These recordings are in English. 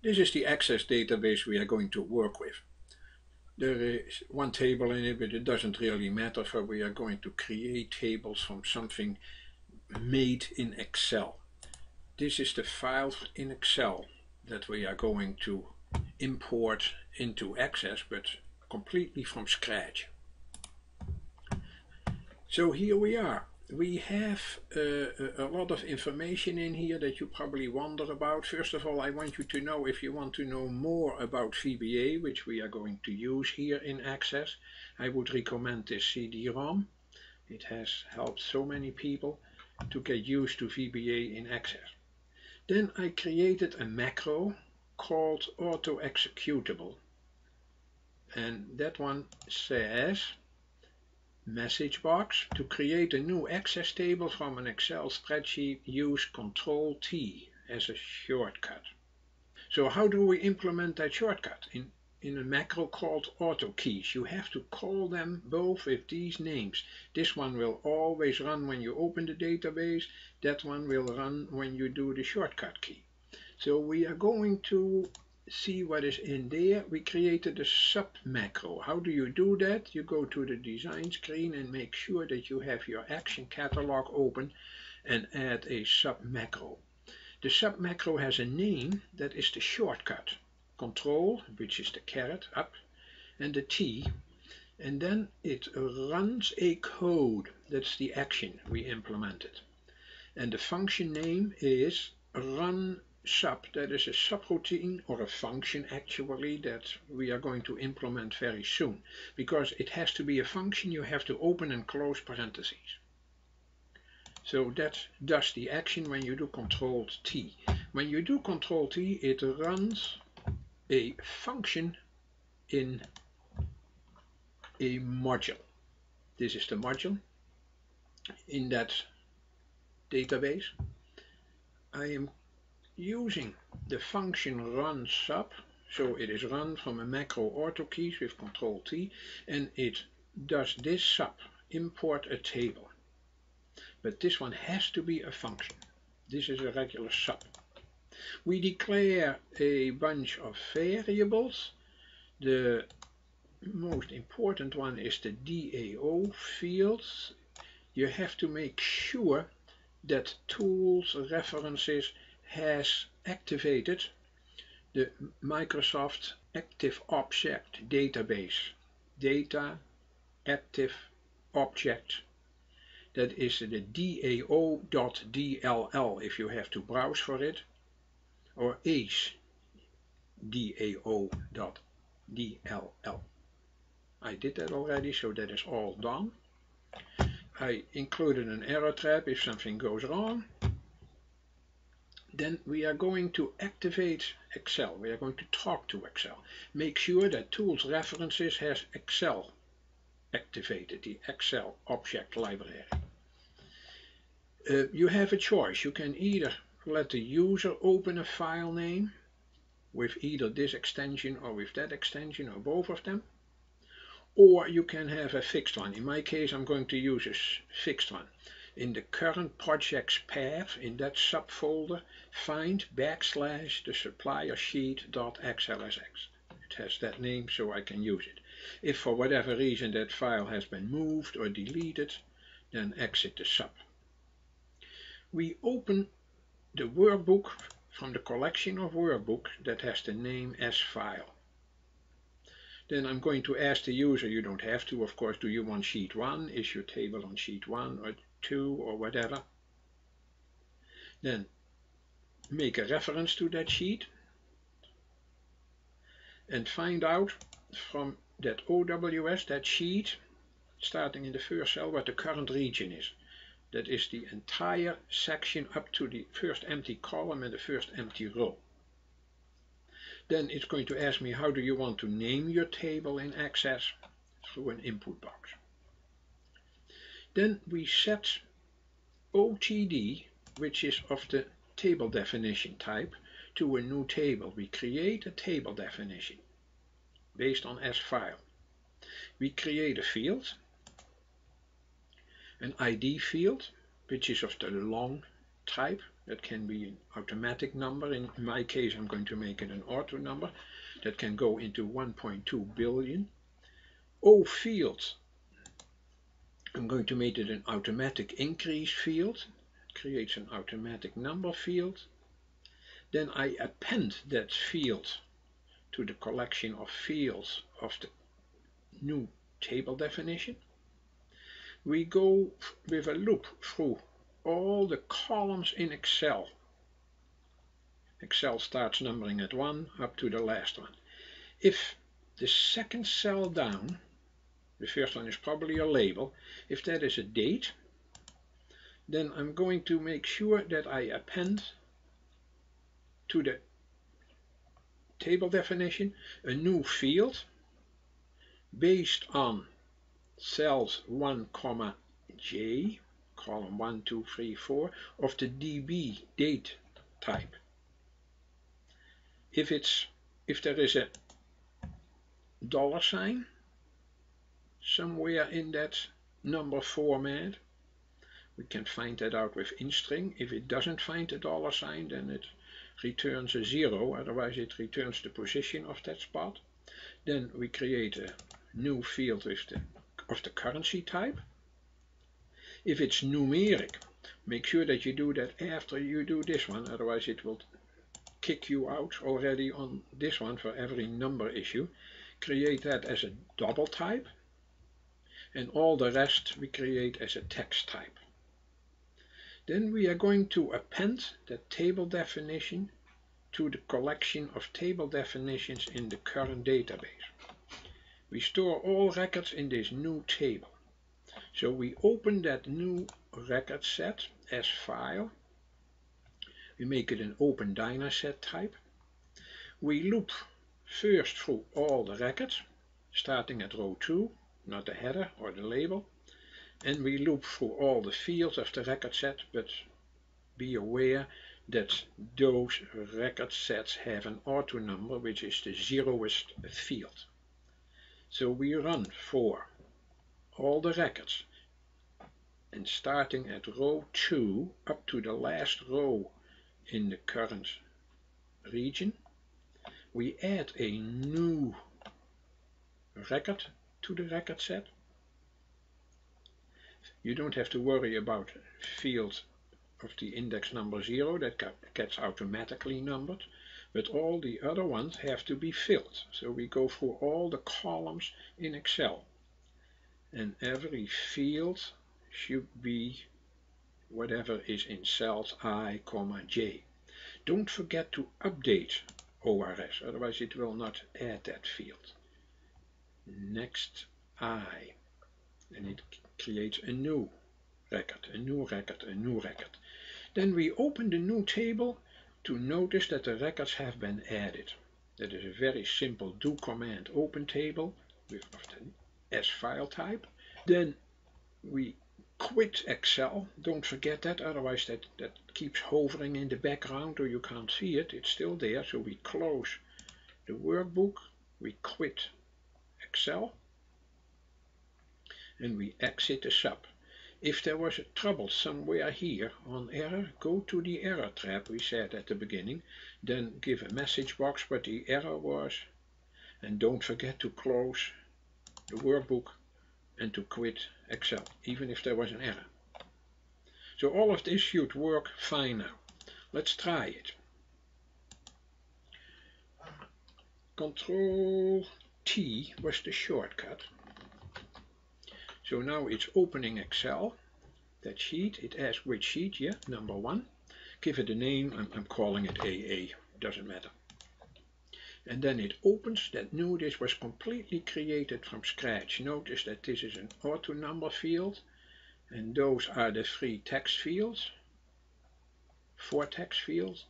This is the Access database we are going to work with. There is one table in it, but it doesn't really matter for we are going to create tables from something made in Excel. This is the file in Excel that we are going to import into Access, but completely from scratch. So here we are we have uh, a lot of information in here that you probably wonder about. First of all, I want you to know if you want to know more about VBA, which we are going to use here in Access, I would recommend this CD-ROM. It has helped so many people to get used to VBA in Access. Then I created a macro called auto executable. And that one says message box. To create a new access table from an Excel spreadsheet, use Control T as a shortcut. So how do we implement that shortcut? In, in a macro called AutoKeys, you have to call them both with these names. This one will always run when you open the database, that one will run when you do the shortcut key. So we are going to see what is in there, we created a sub macro. How do you do that? You go to the design screen and make sure that you have your action catalog open and add a sub macro. The sub macro has a name that is the shortcut. Control, which is the caret up, and the T, and then it runs a code. That's the action we implemented. And the function name is run sub, that is a subroutine or a function actually that we are going to implement very soon. Because it has to be a function, you have to open and close parentheses. So that does the action when you do Control T. When you do Control T, it runs a function in a module. This is the module in that database. I am using the function run sub so it is run from a macro auto keys with control T and it does this sub import a table. But this one has to be a function. This is a regular sub. We declare a bunch of variables. The most important one is the DAO fields. You have to make sure that tools references has activated the Microsoft Active Object Database. Data Access Object. That is the DAO.dll if you have to browse for it. Or ACE DAO.dll. I did that already, so that is all done. I included an error trap if something goes wrong then we are going to activate Excel. We are going to talk to Excel. Make sure that Tools References has Excel activated, the Excel object library. Uh, you have a choice. You can either let the user open a file name with either this extension or with that extension or both of them. Or you can have a fixed one. In my case, I'm going to use a fixed one in the current project's path in that subfolder, find backslash the supplier sheet.xlsx. It has that name so I can use it. If for whatever reason that file has been moved or deleted, then exit the sub. We open the workbook from the collection of workbook that has the name as file. Then I'm going to ask the user, you don't have to, of course, do you want sheet 1? Is your table on sheet 1 or 2 or whatever. Then make a reference to that sheet and find out from that OWS, that sheet, starting in the first cell, what the current region is. That is the entire section up to the first empty column and the first empty row. Then it's going to ask me how do you want to name your table in Access through an input box. Then we set OTD, which is of the table definition type, to a new table. We create a table definition based on S file. We create a field, an ID field, which is of the long type, That can be an automatic number. In my case, I'm going to make it an auto number that can go into 1.2 billion. O field, I'm going to make it an automatic increase field. Creates an automatic number field. Then I append that field to the collection of fields of the new table definition. We go with a loop through all the columns in Excel. Excel starts numbering at 1 up to the last one. If the second cell down, the first one is probably a label, if that is a date, then I'm going to make sure that I append to the table definition a new field based on cells 1 comma j column 1 2 3 4 of the db date type. If it's if there is a dollar sign somewhere in that number format we can find that out with instring. If it doesn't find a dollar sign then it returns a zero. Otherwise it returns the position of that spot. Then we create a new field with the, of the currency type. If it's numeric, make sure that you do that after you do this one, otherwise it will kick you out already on this one for every number issue. Create that as a double type, and all the rest we create as a text type. Then we are going to append the table definition to the collection of table definitions in the current database. We store all records in this new table. So we open that new record set as file. We make it an open Dynaset type. We loop first through all the records, starting at row 2, not the header or the label. And we loop through all the fields of the record set, but be aware that those record sets have an auto number, which is the zeroest field. So we run for all the records and starting at row 2 up to the last row in the current region, we add a new record to the record set. You don't have to worry about field of the index number 0 that gets automatically numbered but all the other ones have to be filled. So we go through all the columns in Excel. And every field should be whatever is in cells i, comma, j. Don't forget to update ORS, otherwise it will not add that field. Next I, and it creates a new record, a new record, a new record. Then we open the new table to notice that the records have been added. That is a very simple do command open table with the S file type. Then we quit Excel. Don't forget that, otherwise that, that keeps hovering in the background or you can't see it. It's still there. So we close the workbook, we quit Excel, and we exit the sub. If there was a trouble somewhere here on error, go to the error trap we said at the beginning, then give a message box what the error was, and don't forget to close the workbook and to quit Excel, even if there was an error. So all of this should work fine now. Let's try it. Control T was the shortcut. So now it's opening Excel, that sheet, it asks which sheet, yeah, number one. Give it a name, I'm, I'm calling it AA, doesn't matter. And then it opens that new, this was completely created from scratch. Notice that this is an auto number field, and those are the three text fields, four text fields.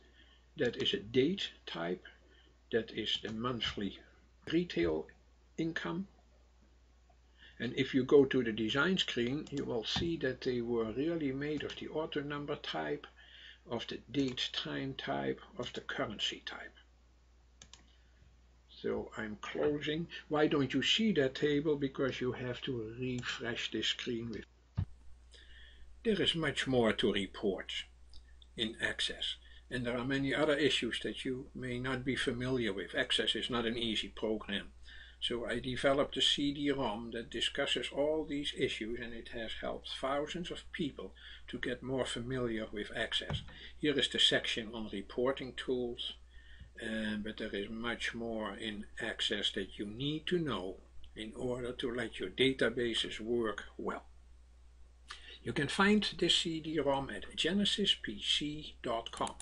That is a date type, that is the monthly retail income, and if you go to the design screen, you will see that they were really made of the auto number type, of the date time type, of the currency type. So I'm closing. Why don't you see that table? Because you have to refresh this screen. With. There is much more to report. in Access. And there are many other issues that you may not be familiar with. Access is not an easy program. So I developed a CD-ROM that discusses all these issues and it has helped thousands of people to get more familiar with Access. Here is the section on reporting tools, uh, but there is much more in Access that you need to know in order to let your databases work well. You can find this CD-ROM at genesispc.com.